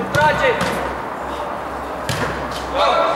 Utrađe! Hvala!